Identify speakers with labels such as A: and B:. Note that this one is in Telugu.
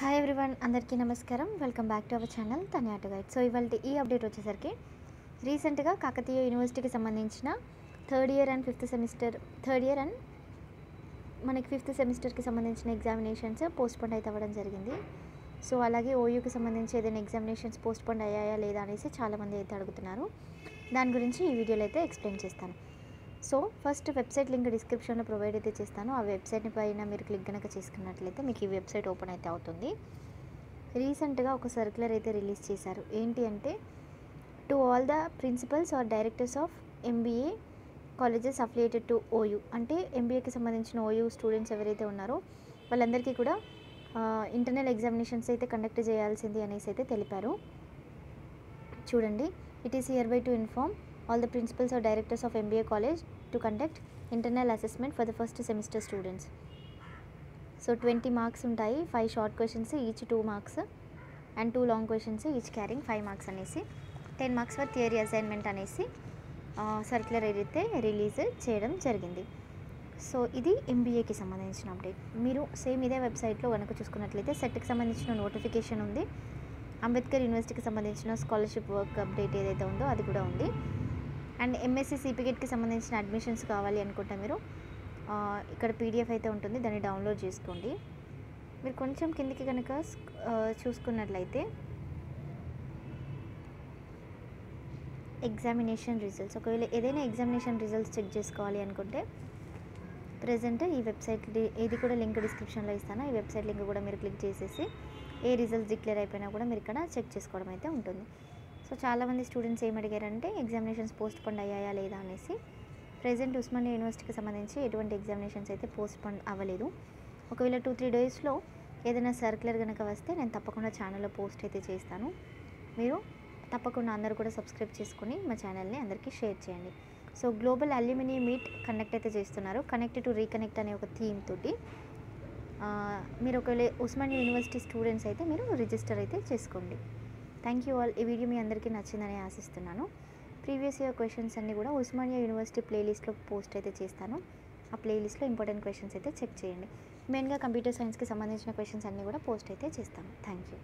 A: హాయ్ ఎవ్రీవన్ అందరికీ నమస్కారం. Welcome back to our channel తని గైడ్ సో ఇవాళ ఈ అప్డేట్ వచ్చేసరికి రీసెంట్గా కాకతీయ యూనివర్సిటీకి సంబంధించిన third year and fifth semester third year and మనకి ఫిఫ్త్ సెమిస్టర్కి సంబంధించిన ఎగ్జామినేషన్స్ పోస్ట్పోన్ అయితే అవ్వడం జరిగింది. సో అలాగే ఓయూకి సంబంధించి ఏదైనా ఎగ్జామినేషన్స్ పోస్ట్పోన్ అయ్యాయా లేదా అనేసి చాలామంది అయితే అడుగుతున్నారు. దాని గురించి ఈ వీడియోలో అయితే ఎక్స్ప్లెయిన్ చేస్తాను. సో ఫస్ట్ వెబ్సైట్ లింక్ డిస్క్రిప్షన్లో ప్రొవైడ్ అయితే చేస్తాను. ఆ వెబ్సైట్ని పైన మీరు క్లిక్ కనుక చేసుకున్నట్లయితే మీకు ఈ వెబ్సైట్ ఓపెన్ అయితే అవుతుంది. రీసెంట్గా ఒక సర్క్యులర్ అయితే రిలీజ్ చేశారు. ఏంటి అంటే to all the principals or directors of MBA colleges affiliated to OU. అంటే ఎంబీఏకి సంబంధించిన ఓయూ స్టూడెంట్స్ ఎవరైతే ఉన్నారో వాళ్ళందరికీ కూడా ఇంటర్నల్ ఎగ్జామినేషన్స్ అయితే కండక్ట్ చేయాల్సింది అనేసి అయితే తెలిపారు. చూడండి it is hereby to inform. All the principals or directors of MBA college to conduct internal assessment for the first semester students so twenty marks ఉంటాయి five short questions each two marks and two long questions each carrying five marks అనేసి ten marks for theory assignment అనేసి సర్క్యులర్ ఏదైతే రిలీజ్ చేయడం జరిగింది. సో ఇది ఎంబీఏకి సంబంధించిన అప్డేట్ మీరు సేమ్ ఇదే వెబ్సైట్లో కనుక చూసుకున్నట్లయితే సెట్కి సంబంధించిన నోటిఫికేషన్ ఉంది. అంబేద్కర్ యూనివర్సిటీకి సంబంధించిన స్కాలర్షిప్ వర్క్ అప్డేట్ ఏదైతే ఉందో అది కూడా ఉంది. అండ్ ఎంఎస్సి సిపిగెట్కి సంబంధించిన అడ్మిషన్స్ కావాలి అనుకుంటే మీరు. ఇక్కడ పీడిఎఫ్ అయితే ఉంటుంది దాన్ని డౌన్లోడ్ చేసుకోండి. మీరు కొంచెం కిందికి కనుక చూసుకున్నట్లయితే ఎగ్జామినేషన్ రిజల్ట్స్ ఒకవేళ ఏదైనా ఎగ్జామినేషన్ రిజల్ట్స్ చెక్ చేసుకోవాలి అనుకుంటే ప్రజెంట్ ఈ వెబ్సైట్ ఇది కూడా లింక్ డిస్క్రిప్షన్లో ఇస్తాను. ఈ వెబ్సైట్ లింక్ కూడా మీరు క్లిక్ చేసేసి ఏ రిజల్ట్స్ డిక్లేర్ అయిపోయినా కూడా మీరు ఇక్కడ చెక్ చేసుకోవడం అయితే ఉంటుంది. సో చాలామంది స్టూడెంట్స్ ఏం అడిగారంటే ఎగ్జామినేషన్స్ పోస్ట్ పోన్ అయ్యాయా లేదా? అనేసి. ప్రజెంట్ ఉస్మానియా యూనివర్సిటీకి సంబంధించి ఎటువంటి ఎగ్జామినేషన్స్ అయితే పోస్ట్ పోన్ అవ్వలేదు. ఒకవేళ టూ త్రీ డేస్లో ఏదైనా సర్క్యులర్ కనుక వస్తే నేను తప్పకుండా ఛానల్లో పోస్ట్ అయితే చేస్తాను. మీరు తప్పకుండా అందరూ కూడా సబ్స్క్రైబ్ చేసుకుని మా ఛానల్ని అందరికీ షేర్ చేయండి. So global aluminium meet connect అయితే చేస్తున్నారు. కనెక్ట్ టు రీకనెక్ట్ అనే ఒక థీమ్ తోటి. మీరు ఒకవేళ ఉస్మానియా యూనివర్సిటీ స్టూడెంట్స్ అయితే మీరు రిజిస్టర్ అయితే చేసుకోండి. థ్యాంక్ యూ ఆల్ ఈ వీడియో మీ అందరికీ నచ్చిందని ఆశిస్తున్నాను. ప్రీవియస్ ఇయర్ క్వశ్చన్స్ అన్నీ కూడా ఉస్మానియా యూనివర్సిటీ ప్లేలిస్ట్లో పోస్ట్ అయితే చేస్తాను. ఆ ప్లేలిస్ట్లో ఇంపార్టెంట్ క్వశ్చన్స్ అయితే చెక్ చేయండి. మెయిన్గా కంప్యూటర్ సైన్స్కి సంబంధించిన క్వశ్చన్స్ అన్నీ కూడా పోస్ట్ అయితే చేస్తాను. Thank you